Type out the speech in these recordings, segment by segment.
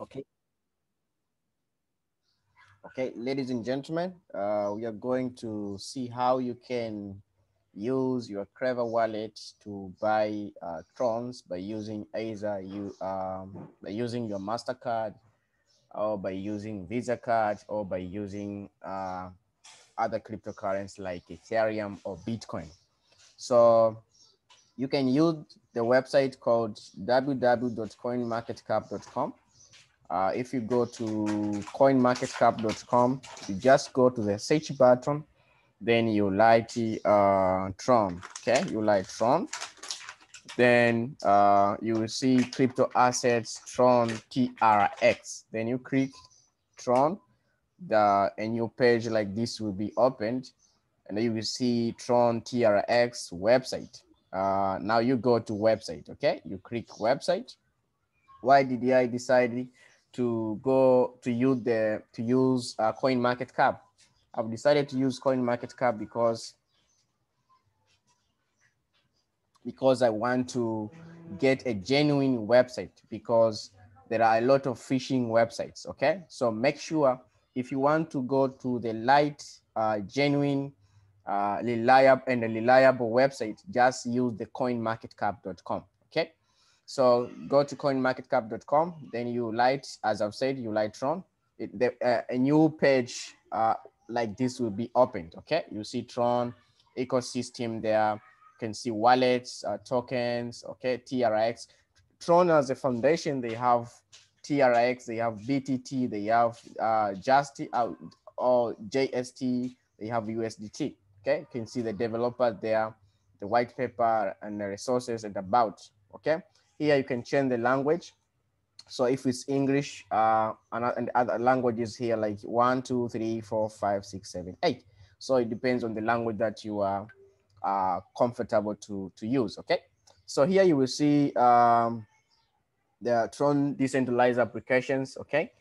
Okay. Okay, ladies and gentlemen, uh, we are going to see how you can use your Klever wallet to buy uh, Trons by using either you um, by using your Mastercard or by using Visa card or by using uh, other cryptocurrencies like Ethereum or Bitcoin. So you can use the website called www.coinmarketcap.com uh, if you go to coinmarketcap.com, you just go to the search button, then you light uh, Tron, okay? You light Tron. Then uh, you will see crypto assets Tron TRX. Then you click Tron, the, a new page like this will be opened and you will see Tron TRX website. Uh, now you go to website, okay? You click website. Why did I decide to go to use the to use uh, coin market cap. I've decided to use coin market cap because because i want to get a genuine website because there are a lot of phishing websites okay? So make sure if you want to go to the light uh, genuine uh, reliable and reliable website just use the coinmarketcap.com okay so go to coinmarketcap.com, then you light, as I've said, you light Tron. It, the, uh, a new page uh, like this will be opened, okay? You see Tron ecosystem there. You can see wallets, uh, tokens, okay, TRX. Tron as a foundation, they have TRX, they have BTT, they have uh, Just uh, or JST, they have USDT, okay? You can see the developer there, the white paper and the resources and about, okay? Here you can change the language. So if it's English uh, and other languages here, like one, two, three, four, five, six, seven, eight. So it depends on the language that you are uh, comfortable to, to use, okay? So here you will see um, the Tron decentralized applications, okay?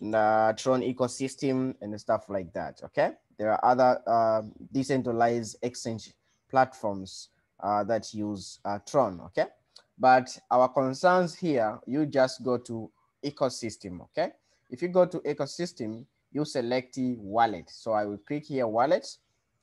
And, uh, Tron ecosystem and stuff like that, okay? There are other uh, decentralized exchange platforms uh, that use uh, Tron, okay? But our concerns here, you just go to ecosystem, okay? If you go to ecosystem, you select wallet. So I will click here wallet.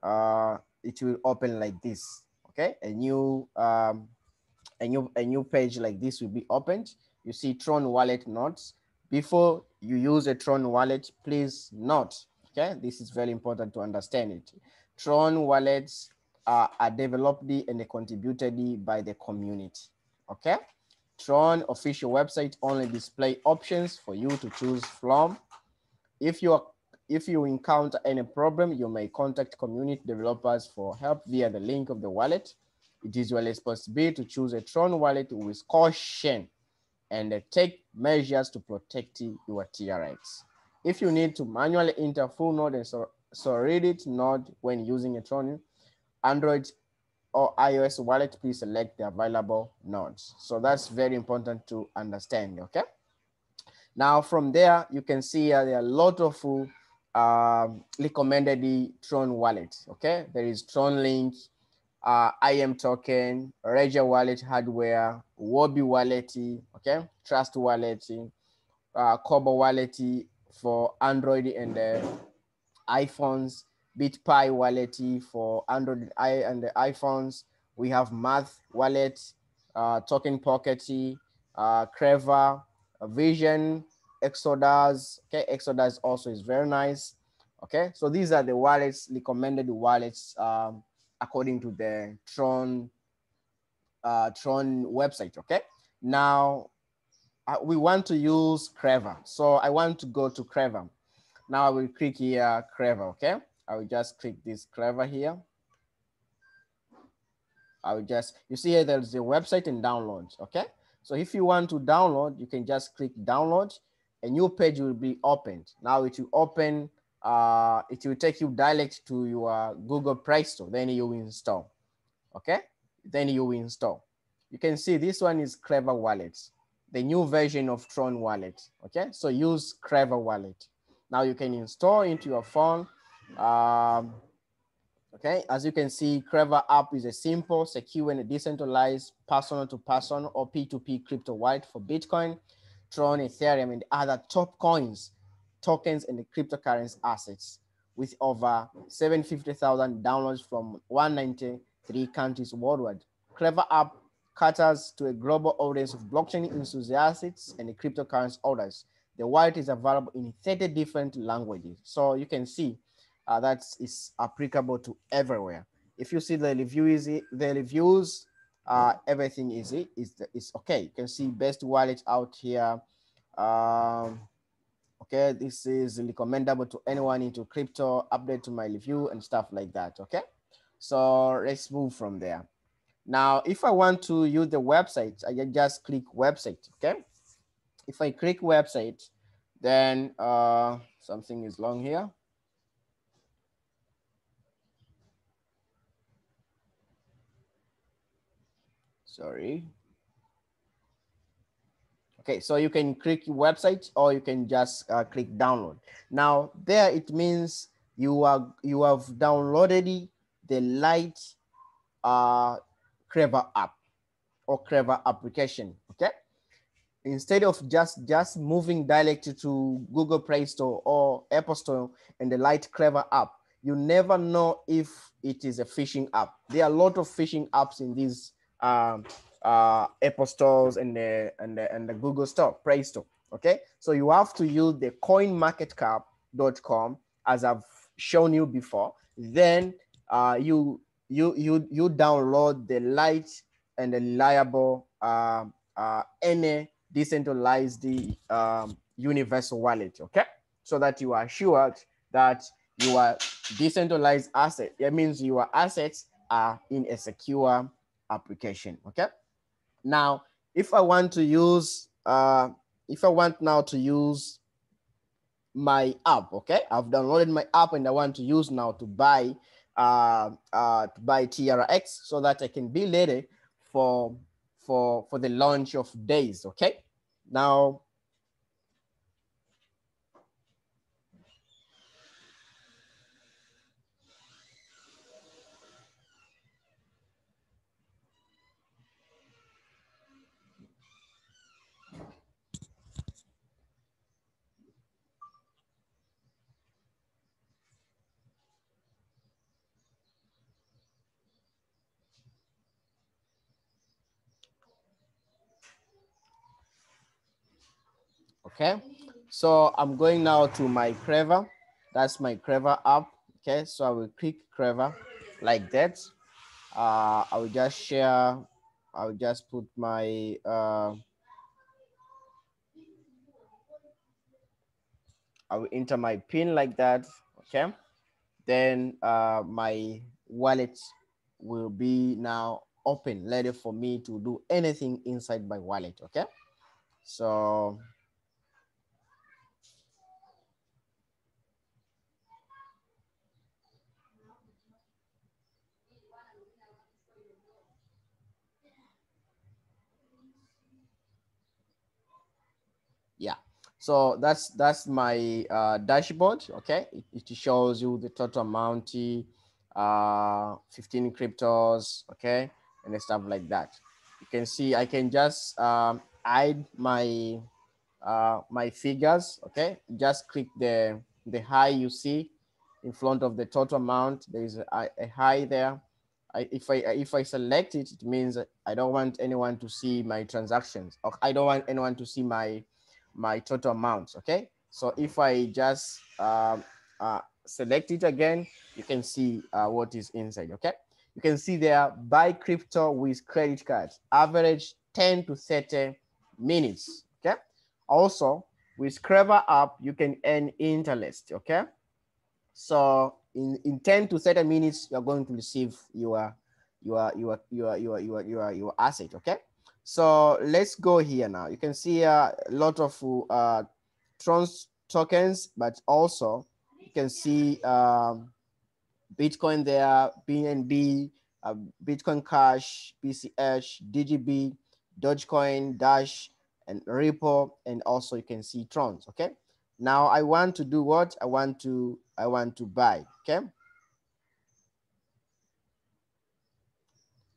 Uh, it will open like this, okay? A new, um, a new, a new page like this will be opened. You see Tron wallet notes. Before you use a Tron wallet, please note, okay? This is very important to understand it. Tron wallets uh, are developed and contributed by the community okay? Tron official website only display options for you to choose from. If you are, if you encounter any problem, you may contact community developers for help via the link of the wallet. It is your responsibility to choose a Tron wallet with caution and take measures to protect your TRX. If you need to manually enter full node and so, so read it node when using a Tron, Android or iOS wallet, please select the available nodes. So that's very important to understand, okay? Now from there, you can see uh, there are a lot of uh, recommended Tron wallet, okay? There is Tron Link, uh, IM token, Ledger wallet hardware, Wabi wallet, okay? Trust wallet, uh, Cobo wallet for Android and uh, iPhones, BitPay wallet for Android I and the iPhones. We have Math wallet, uh, Token Pocket, uh, Klever, Vision, Exodus. Okay, Exodus also is very nice. Okay, so these are the wallets, recommended wallets um, according to the Tron uh, Tron website. Okay, now uh, we want to use Klever. So I want to go to Klever. Now I will click here, Klever. Okay. I will just click this Klever here. I will just, you see here, there's a website and download, okay? So if you want to download, you can just click download. A new page will be opened. Now it will open, uh, it will take you direct to your Google Play Store. Then you install, okay? Then you install. You can see this one is Klever Wallet, the new version of Tron Wallet, okay? So use Klever Wallet. Now you can install into your phone um, okay, as you can see, Klever app is a simple, secure, and decentralized person to person or P2P crypto wallet for Bitcoin. Tron, Ethereum, and other top coins, tokens, and cryptocurrency assets with over 750,000 downloads from 193 countries worldwide. Klever app caters to a global audience of blockchain enthusiasts and cryptocurrency holders. The wallet is available in 30 different languages. So you can see uh, that is applicable to everywhere. If you see the reviews, the reviews, uh, everything is is is okay. You can see best wallet out here. Um, okay, this is recommendable to anyone into crypto. Update to my review and stuff like that. Okay, so let's move from there. Now, if I want to use the website, I can just click website. Okay, if I click website, then uh, something is long here. Sorry. Okay, so you can click website or you can just uh, click download. Now there it means you are you have downloaded the light uh, Klever app or Klever application. Okay, instead of just just moving directly to Google Play Store or Apple Store and the light Klever app, you never know if it is a phishing app. There are a lot of phishing apps in this um, uh, Apple stores and the, and the and the Google Store, Play Store. Okay, so you have to use the CoinMarketCap.com as I've shown you before. Then uh, you you you you download the light and the uh, uh, any decentralized um, universal wallet. Okay, so that you are assured that your decentralized asset. That means your assets are in a secure application. Okay. Now, if I want to use, uh, if I want now to use my app, okay, I've downloaded my app and I want to use now to buy, uh, uh, to buy TRX so that I can be ready for for for the launch of days. Okay. Now, Okay, so I'm going now to my Klever. That's my Klever app. Okay, so I will click Klever like that. Uh, I will just share, I will just put my, uh, I will enter my pin like that, okay? Then uh, my wallet will be now open, ready for me to do anything inside my wallet, okay? So yeah so that's that's my uh, dashboard okay? It, it, shows you the total amount uh 15 cryptos okay? And stuff like that. You can see i can just um hide my uh my figures okay? Just click the the high you see in front of the total amount. There is a, a high there. I, if I if I select it, it means I don't want anyone to see my transactions, or I don't want anyone to see my my total amounts, okay? So if I just um, uh, select it again, you can see uh, what is inside, okay? You can see there, buy crypto with credit cards, average 10 to 30 minutes, okay? Also, with Klever app, you can earn interest, okay? So in, in 10 to 30 minutes, you're going to receive your, your, your, your, your, your, your, your asset, okay? So let's go here now. You can see a lot of uh, trans tokens, but also you can see um, Bitcoin there, BNB, uh, Bitcoin Cash, BCH, DGB, Dogecoin, Dash, and Ripple, and also you can see Trons. Okay. Now I want to do what I want to. I want to buy. Okay.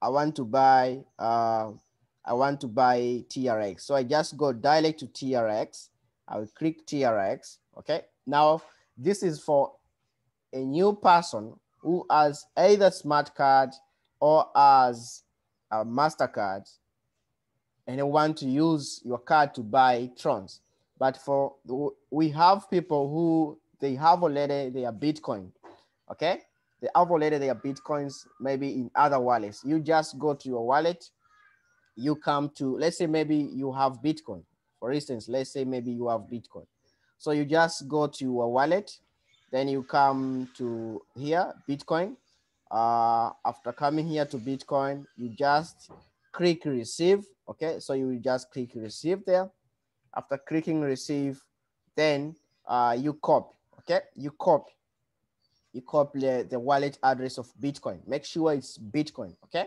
I want to buy. Uh, I want to buy TRX. So I just go direct to TRX. I will click TRX, okay? Now, this is for a new person who has either smart card or as a MasterCard and they want to use your card to buy Trons. But for we have people who they have already their Bitcoin, okay? They have already their Bitcoins maybe in other wallets. You just go to your wallet, you come to, let's say maybe you have Bitcoin. For instance, let's say maybe you have Bitcoin. So you just go to your wallet, then you come to here, Bitcoin. Uh, after coming here to Bitcoin, you just click receive. Okay, so you just click receive there. After clicking receive, then uh, you copy. Okay, you copy. You copy the, the wallet address of Bitcoin. Make sure it's Bitcoin. Okay,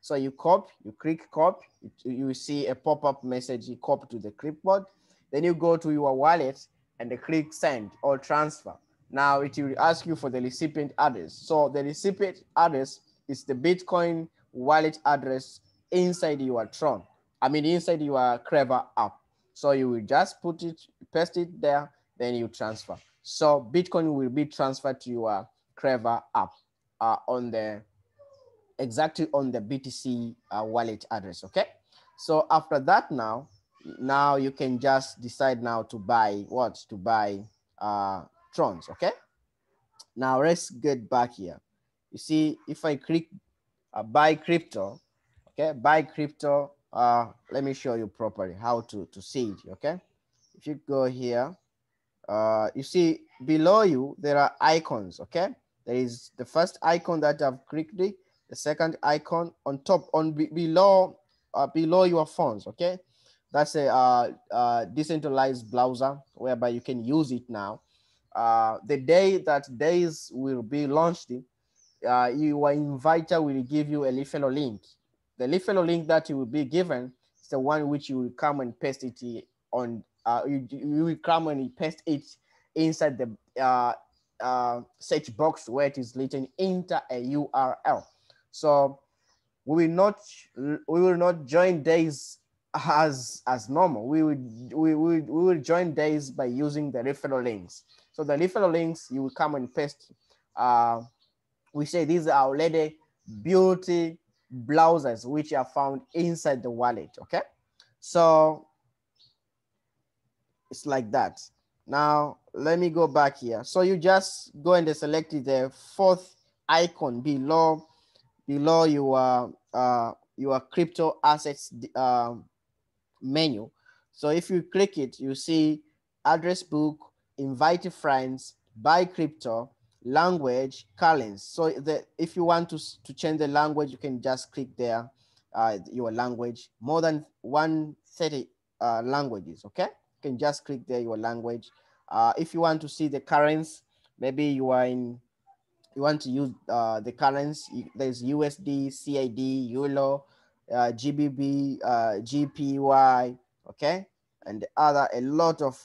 so you copy, you click copy. You see a pop-up message. You copy to the clipboard. Then you go to your wallet and click send or transfer. Now it will ask you for the recipient address. So the recipient address is the Bitcoin wallet address inside your Tron. I mean, inside your Klever app. So you will just put it, paste it there, then you transfer. So Bitcoin will be transferred to your Klever app uh, on the exactly on the BTC uh, wallet address. Okay. So after that, now, now you can just decide now to buy what to buy uh, Trons. Okay. Now let's get back here. You see, if I click uh, buy crypto, okay, buy crypto, uh, let me show you properly how to, to see it, okay? If you go here, uh, you see below you, there are icons, okay? There is the first icon that I've clicked, the second icon on top, on below, uh, below your phones, okay? That's a uh, uh, decentralized browser whereby you can use it now. Uh, the day that days will be launched, uh, your inviter will give you a referral link the referral link that you will be given is the one which you will come and paste it on, uh, you, you will come and paste it inside the uh, uh, search box where it is written enter a URL. So we will not we will not join days as as normal. We would we will we will join days by using the referral links. So the referral links you will come and paste. Uh, we say these are already beauty blouses which are found inside the wallet, okay? So it's like that. Now, let me go back here. So you just go and select the fourth icon below, below your, uh, your crypto assets uh, menu. So if you click it, you see address book, invite friends, buy crypto, language currents. So the, if you want to, to change the language, you can just click there, uh, your language, more than 130 uh, languages, okay? You can just click there, your language. Uh, if you want to see the currents, maybe you are in, you want to use uh, the currency, there's USD, CAD, Euro, uh, GBP, uh, GPY, okay? And other, a lot of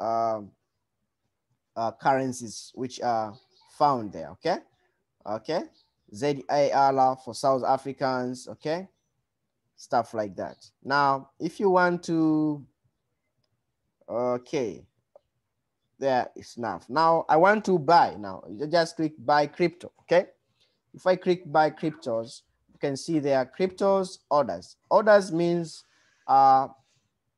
um, uh, currencies which are found there, okay? Okay, ZAR for South Africans, okay? Stuff like that. Now, if you want to, okay, there is enough. Now, I want to buy now. You just click buy crypto, okay? If I click buy cryptos, you can see there are cryptos orders. Orders means uh,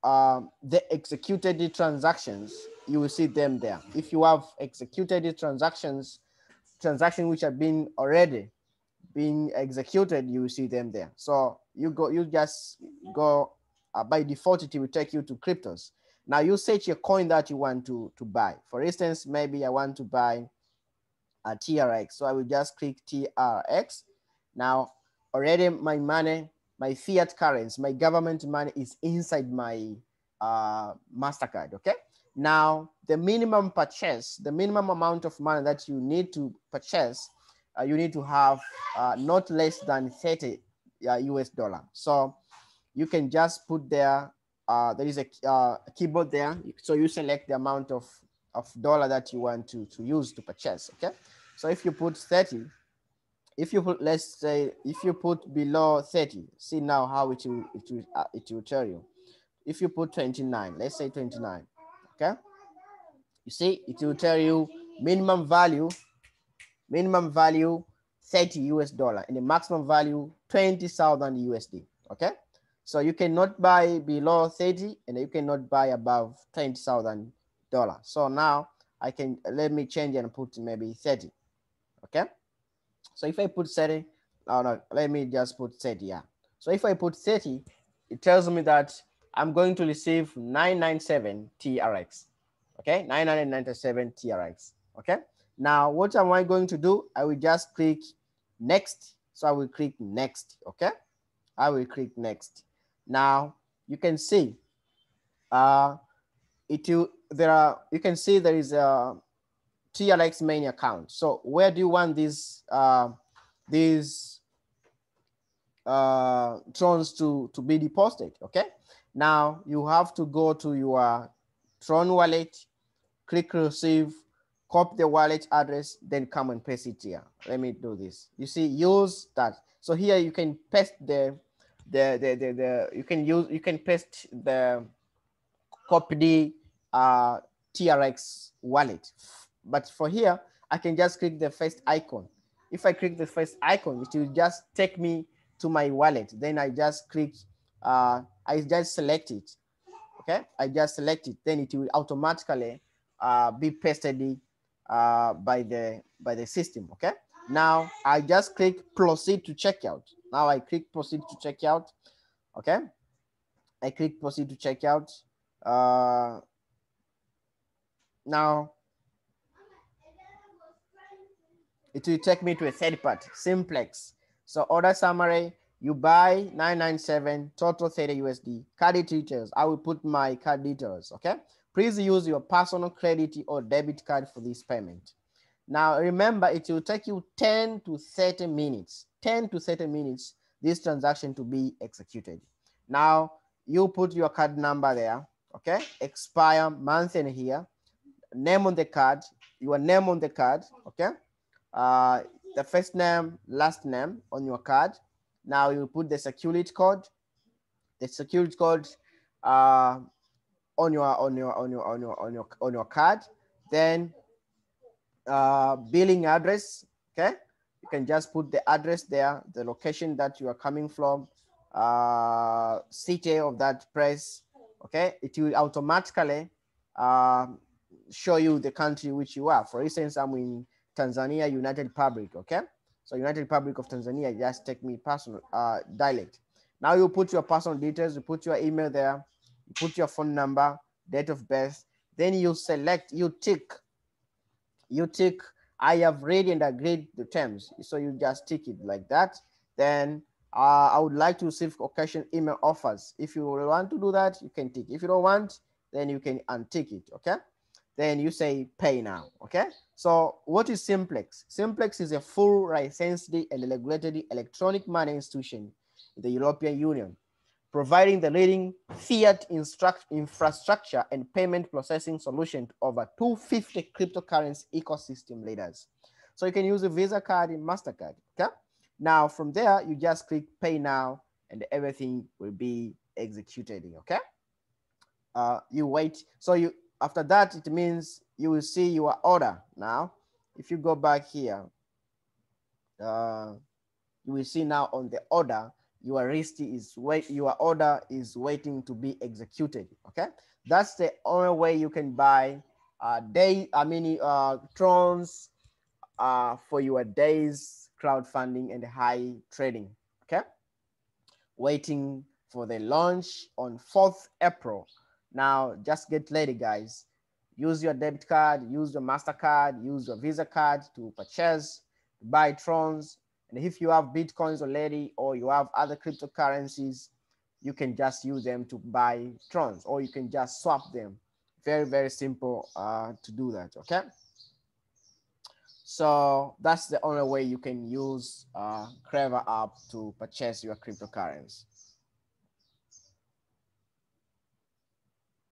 uh, the executed transactions you will see them there. If you have executed transactions, transactions which have been already being executed, you will see them there. So you go, you just go uh, by default, it will take you to cryptos. Now you search your coin that you want to, to buy. For instance, maybe I want to buy a TRX. So I will just click TRX. Now already my money, my fiat currency, my government money is inside my uh, MasterCard, okay? Now, the minimum purchase, the minimum amount of money that you need to purchase, uh, you need to have uh, not less than 30 uh, US dollar. So you can just put there, uh, there is a, uh, a, keyboard there. So you select the amount of, of dollar that you want to, to use to purchase, okay? So if you put 30, if you put, let's say, if you put below 30, see now how it will, it will, uh, it will tell you. If you put 29, let's say 29, okay? You see, it will tell you minimum value, minimum value 30 US dollar and the maximum value 20,000 USD, okay? So you cannot buy below 30 and you cannot buy above $20,000. So now I can, let me change and put maybe 30, okay? So if I put 30, no, no, let me just put 30, yeah. So if I put 30, it tells me that I'm going to receive 997 TRX, okay? 997 TRX, okay? Now, what am I going to do? I will just click next. So I will click next, okay? I will click next. Now, you can see, uh, it will, there are, you can see there is a TLX main account. So where do you want these uh, these uh, Trons to, to be deposited, okay? Now you have to go to your Tron wallet, click receive, copy the wallet address, then come and paste it here. Let me do this. You see, use that. So here you can paste the, the, the, the, the you can use, you can paste the copy the uh, TRX wallet but for here, I can just click the first icon. If I click the first icon, it will just take me to my wallet. Then I just click, uh, I just select it. Okay, I just select it. Then it will automatically uh, be pasted uh, by the by the system. Okay. Now I just click proceed to checkout. Now I click proceed to checkout. Okay. I click proceed to checkout. Uh, now it will take me to a third part, simplex. So order summary, you buy 997, total 30 USD, card details. I will put my card details, okay? Please use your personal credit or debit card for this payment. Now remember, it will take you 10 to 30 minutes, 10 to 30 minutes, this transaction to be executed. Now you put your card number there, okay? Expire month and here, name on the card, your name on the card, okay? uh, the first name, last name on your card. Now you put the security code, the security code uh, on your on your on your on your on your on your card. Then uh, billing address. Okay, you can just put the address there, the location that you are coming from, uh, city of that place. Okay, it will automatically uh, show you the country which you are. For instance, I'm in Tanzania United Republic, okay? So United Republic of Tanzania, just take me personal uh, dialect. Now you put your personal details, you put your email there, you put your phone number, date of birth, then you select, you tick, you tick, I have read and agreed the terms. So you just tick it like that. Then uh, I would like to receive occasion email offers. If you want to do that, you can tick. If you don't want, then you can untick it, okay? then you say pay now, okay? So what is Simplex? Simplex is a full licensed and regulated electronic money institution in the European Union, providing the leading fiat infrastructure and payment processing solution to over 250 cryptocurrency ecosystem leaders. So you can use a Visa card and MasterCard, okay? Now from there, you just click pay now and everything will be executed, okay? Uh, you wait, so you after that, it means you will see your order. Now, if you go back here, uh, you will see now on the order, your list is wait, your order is waiting to be executed. Okay, that's the only way you can buy uh, day. I mean, uh, trons uh, for your days crowdfunding and high trading. Okay, waiting for the launch on 4th April now, just get ready, guys. Use your debit card, use your MasterCard, use your Visa card to purchase, buy Trons. And if you have Bitcoins already or you have other cryptocurrencies, you can just use them to buy Trons or you can just swap them. Very, very simple uh, to do that, okay? So that's the only way you can use uh, app to purchase your cryptocurrency.